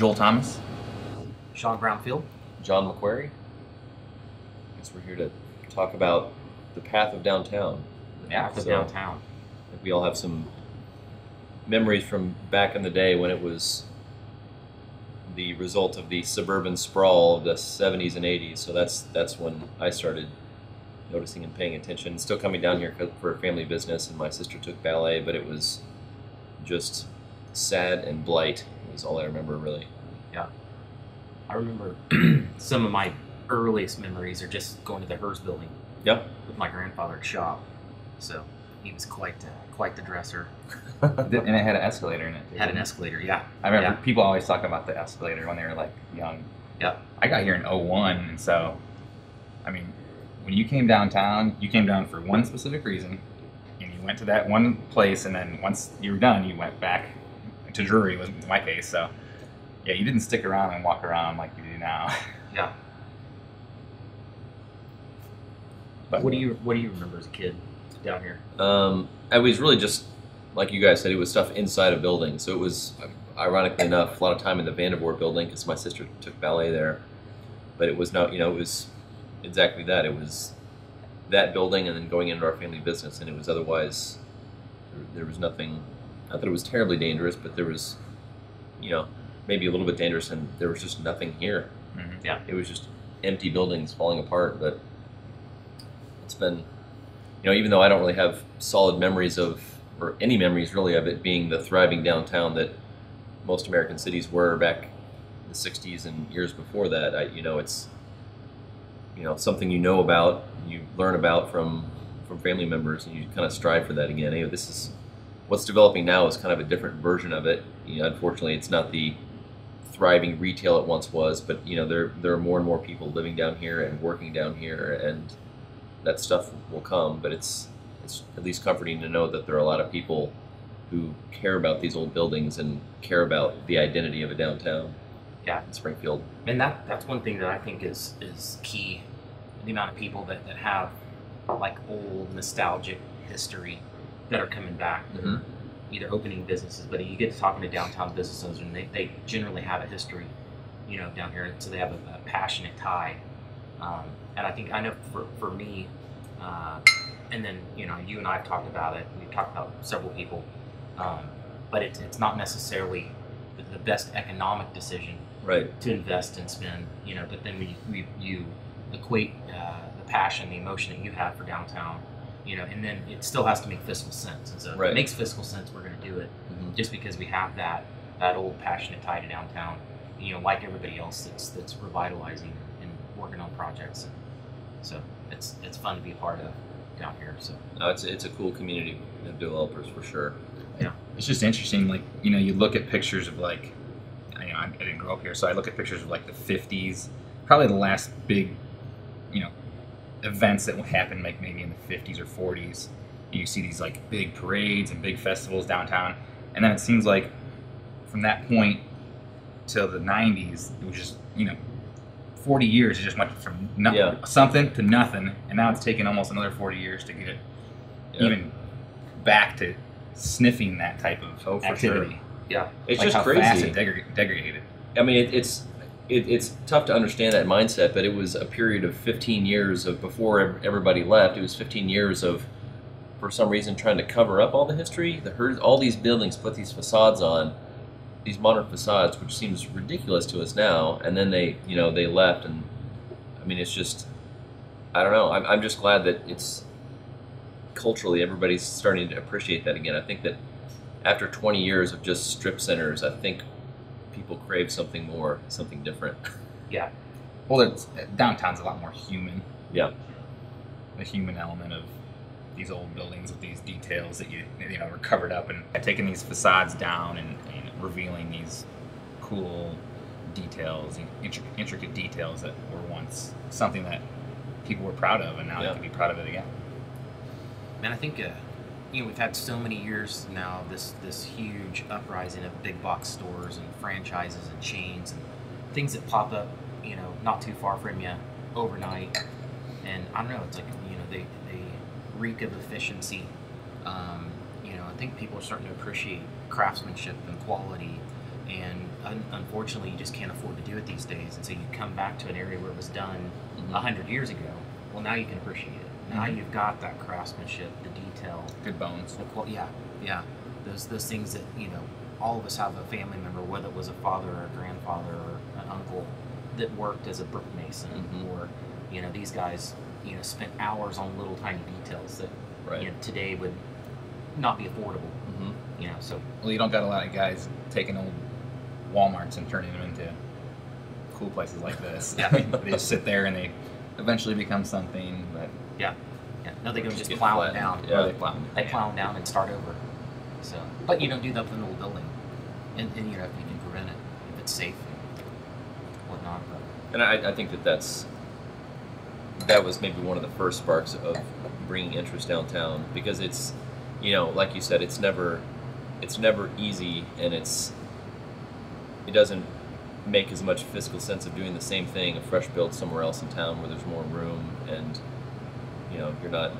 Joel Thomas. Sean Brownfield. John McQueary. I guess we're here to talk about the path of downtown. The path So- downtown. Like we all have some memories from back in the day when it was the result of the suburban sprawl of the 70s and 80s. So that's that's when I started noticing and paying attention. Still coming down here for a family business, and my sister took ballet, but it was just sad and blight. Was all I remember really. Yeah. I remember some of my earliest memories are just going to the Heer's building Yeah. with my grandfather at shop. So he was quite uh, quite the dresser. and it had an escalator in it. too. Had an escalator, yeah. I remember Yeah. people always talk about the escalator when they were like young. Yeah. I got here in 01, and so, I mean, when you came downtown, you came down for one specific reason, and you went to that one place, and then once you were done, you went back to Drury, was my case. So, yeah, you didn't stick around and walk around like you do now. Yeah. But What do you What do you remember as a kid down here? Um, it was really just like you guys said. It was stuff inside a building. So it was, ironically enough, a lot of time in the Vandivort building because my sister took ballet there. But it was not, you know, it was exactly that. It was that building and then going into our family business, and it was otherwise there, there was nothing. Not that it was terribly dangerous, but there was, you know, maybe a little bit dangerous, and there was just nothing here. Mhm. It was just empty buildings falling apart. But it's been you know, even though I don't really have solid memories of, or any memories really of it being the thriving downtown that most American cities were back in the '60s and years before that, I, you know, it's, you know, something you know about, you learn about from from family members, and you kind of strive for that again. Anyway, this is what's developing now is kind of a different version of it. You know, unfortunately, it's not the thriving retail it once was, but you know, there there are more and more people living down here and working down here, and that stuff will come, but it's it's at least comforting to know that there are a lot of people who care about these old buildings and care about the identity of a downtown. Yeah. in Springfield. And that that's one thing that I think is is key. The amount of people that, that have like old nostalgic history that are coming back, Mm-hmm. either opening businesses, but you get to talking to downtown business owners and they, they generally have a history, you know, down here. So they have a, a passionate tie. Um, and I think I know for, for me, uh, and then, you know, you and I have talked about it. We've talked about several people. Um, but it's, it's not necessarily the, the best economic decision Right. to invest and spend, you know, but then we, we you equate uh, the passion, the emotion that you have for downtown, you know, and then it still has to make fiscal sense. And so if it makes fiscal sense, we're going to do it Mhm. just because we have that that old passionate tie to downtown, you know, like everybody else that's that's revitalizing and working on projects. And so it's it's fun to be a part of down here. So No, it's it's a cool community of developers for sure. Yeah, it's just interesting. Like you know, you look at pictures of like, you know, I, I didn't grow up here, so I look at pictures of like the '50s, probably the last big, you know, events that happened like maybe in the '50s or '40s. You see these like big parades and big festivals downtown, and then it seems like from that point till the '90s, it was just you know. 40 years it just went from nothing, Yeah. something to nothing, and now it's taken almost another 40 years to get it Yeah. even back to sniffing that type of Oh, for sure. activity. yeah, It's Like just crazy. fast it degra- degraded. I mean, it, it's it, it's tough to understand that mindset, but it was a period of 15 years of before everybody left. It was 15 years of, for some reason, trying to cover up all the history. The Heard- all these buildings put these facades on, these modern facades, which seems ridiculous to us now. And then they, you know, they left, and I mean, it's just, I don't know. I'm, I'm just glad that it's culturally everybody's starting to appreciate that again. I think that after 20 years of just strip centers, I think people crave something more, something different. Yeah. Well, it's, downtown's a lot more human. Yeah. The human element of these old buildings with these details that you you know were covered up and taking these facades down and, and revealing these cool details, intric- intricate details that were once something that people were proud of, and now Yeah. they can be proud of it again. Man, I think uh, you know we've had so many years now of this this huge uprising of big box stores and franchises and chains and things that pop up, you know, not too far from you overnight. And I don't know, it's like you know they they reek of efficiency. Um, you know, I think people are starting to appreciate craftsmanship and quality and un- unfortunately, you just can't afford to do it these days. And so you come back to an area where it was done a Mhm. hundred years ago. Well, now you can appreciate it. Now Mhm. you've got that craftsmanship, the detail, Good bones. the qual- yeah, yeah. Those those things that you know, all of us have a family member, whether it was a father or a grandfather or an uncle, that worked as a brick mason, Mhm. or you know, these guys, you know, spent hours on little tiny details that Right. you know, today would not be affordable. Mhm. You know, so Well, you don't got a lot of guys taking old WalMarts and turning them into cool places like this. Yeah. they just sit there and they eventually become something. But yeah, yeah. No, they go Just plow it down. Yeah. they plow. They plow them down and start over. So, but you don't do that with an old building, and, and you know if you can prevent it, if it's safe, and whatnot. But And I, I think that that's that was maybe one of the first sparks of bringing interest downtown because it's you know like you said it's never it's never easy and it's it doesn't make as much fiscal sense of doing the same thing a fresh build somewhere else in town where there's more room and you know you're not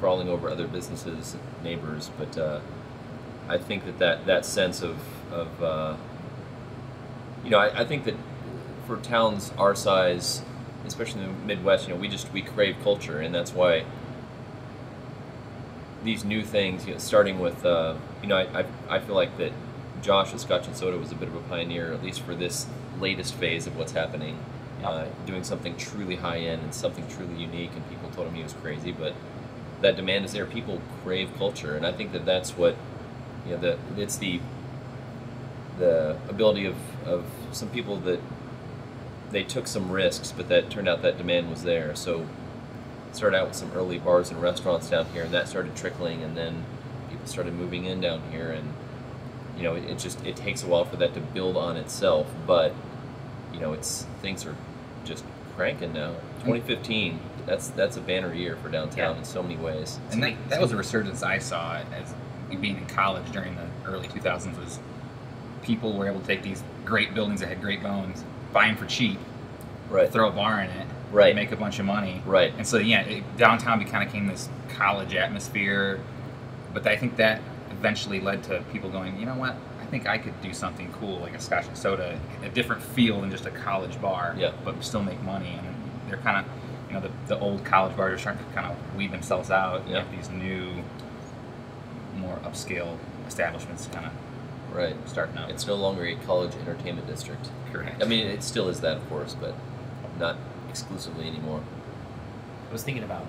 crawling over other businesses neighbors but uh, I think that that, that sense of, of uh, you know I, I think that for towns our size, especially in the Midwest, you know, we just we crave culture, and that's why these new things, you know, starting with, uh, you know, I, I, I feel like that Josh at Scotch and Soda was a bit of a pioneer, at least for this latest phase of what's happening, uh, doing something truly high end and something truly unique, and people told him he was crazy, but that demand is there. People crave culture, and I think that that's what, you know, the it's the the ability of, of some people that they took some risks, but that turned out that demand was there. So started out with some early bars and restaurants down here, and that started trickling, and then people started moving in down here, and you know, it, it just it takes a while for that to build on itself. But you know, it's things are just cranking now. 2015, that's that's a banner year for downtown Yeah. in so many ways. And that, that was a resurgence I saw as being in college during the early 2000s was people were able to take these great buildings that had great bones, buy them for cheap, Right, throw a bar in it, right, make a bunch of money. right. And so yeah, it, downtown kind of came this college atmosphere, but I think that eventually led to people going, you know what? I think I could do something cool like a Scotch and soda, a different feel than just a college bar, Yeah. but still make money. And they're kind of, you know, the, the old college bars are starting to kind of weed themselves out. You Yeah. these new, more upscale establishments kind of Right. starting up. It's no longer a college entertainment district. correct. I mean, it still is that, of course, but not exclusively anymore. I was thinking about,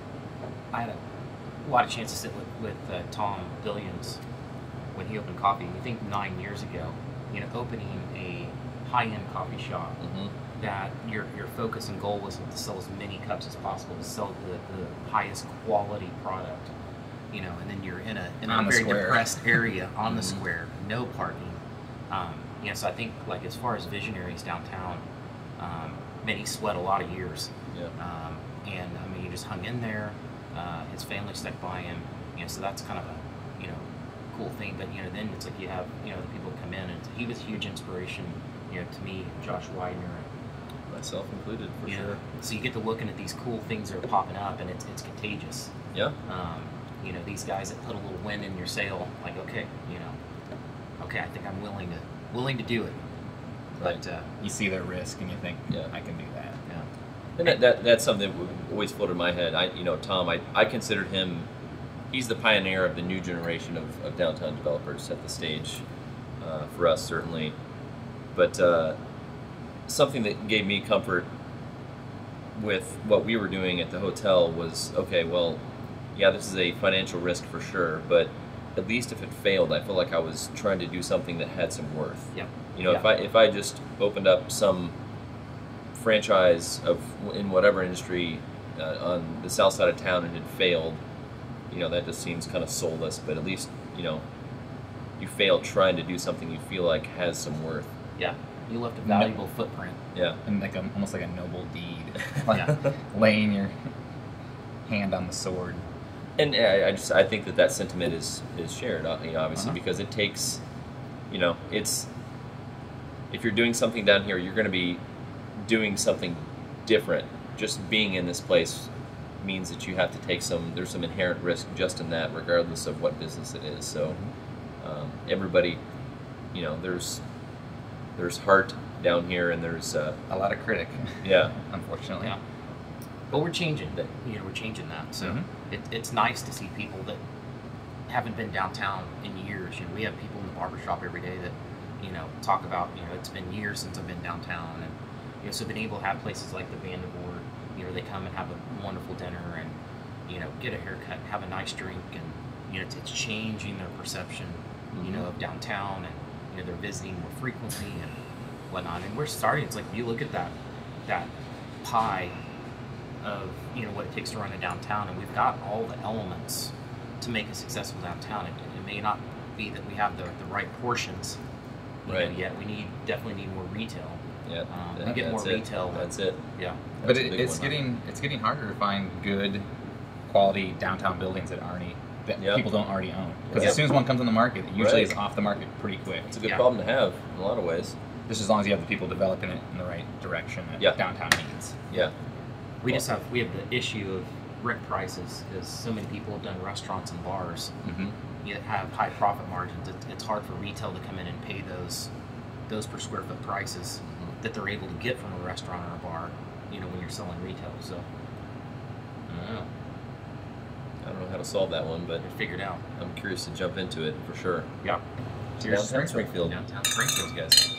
I had a lot of chance to sit with, with uh, Tom Billionis when he opened coffee. You think nine years ago, you know, opening a high-end coffee shop hmm that your your focus and goal was to sell as many cups as possible, to sell the, the highest quality product. You know, and then you're in a in On a very square. depressed area on the Mhm. square, no parking. Um, you know, so I think like as far as visionaries downtown, um, man, he sweat a lot of years. Yeah. Um, and I mean, he just hung in there. Uh, his family stuck by him. You know, so that's kind of a cool thing. But you know, then it's like you have you know the people come in, and he was a huge inspiration. You know, to me, Josh Widener, Myself included, for know, sure. so you get to looking at these cool things that are popping up, and it's it's contagious. Yeah. Um, you know, these guys that put a little wind in your sail, like okay, you know, okay, I think I'm willing to willing to do it. But uh, you see their risk and you think, Yeah. I can do that. yeah, And that, that that's something that always floated in my head. I, you know, Tom, I, I considered him, he's the pioneer of the new generation of, of downtown developers set the stage uh, for us, certainly. But uh, something that gave me comfort with what we were doing at the hotel was okay, well, yeah, this is a financial risk for sure, but at least if it failed, I feel like I was trying to do something that had some worth. Yep. You know, if I if I just opened up some franchise of in whatever industry uh, on the south side of town and it failed, you know, that just seems kind of soulless. But at least you know, you failed trying to do something you feel like has some worth. yeah, you left a valuable footprint. Yeah. And like a, almost like a noble deed, like laying your hand on the sword. And I, I just I think that that sentiment is is shared, uh, you know, obviously, Uh-huh. because it takes, you know, it's if you're doing something down here, you're going to be doing something different. Just being in this place means that you have to take some. There's some inherent risk just in that, regardless of what business it is. So um, everybody, you know, there's there's heart down here, and there's uh, A lot of critic, yeah, unfortunately. Yeah. But we're changing that. You know, we're changing that. So Mhm. it, it's nice to see people that haven't been downtown in years. You know, we have people in the barbershop every day that, you know, talk about, you know, it's been years since I've been downtown. And, you know, so being able to have places like the Vandivort, you know, they come and have a wonderful dinner and, you know, get a haircut, have a nice drink. And, you know, it's, it's changing their perception, you know, mm-hmm. of downtown. And, you know, they're visiting more frequently and whatnot. And we're starting, it's like, you look at that, that pie of you know what it takes to run a downtown, and we've got all the elements to make a successful downtown. It, it may not be that we have the, the right portions you know, yet. We need definitely need more retail. Yeah. Um, that- we get more that's it. retail. That's it. Yeah, But That's a it, it's one. getting it's getting harder to find good quality downtown buildings that already that Yeah. people don't already own. Because Yeah. as soon as one comes on the market, it usually Right. is off the market pretty quick. It's a good Yeah. problem to have in a lot of ways. Just as long as you have the people developing it in the right direction that Yeah. downtown needs. Yeah. we just have we have the issue of rent prices because so many people have done restaurants and bars Mm-hmm. you have high profit margins. It, it's hard for retail to come in and pay those those per square foot prices. That they're able to get from a restaurant or a bar. You know, when you're selling retail, so I don't know. I don't know how to solve that one, but They're figured out. I'm curious to jump into it for sure. Yeah. Cheers, Downtown Springfield. Springfield. Downtown Springfield. Guys.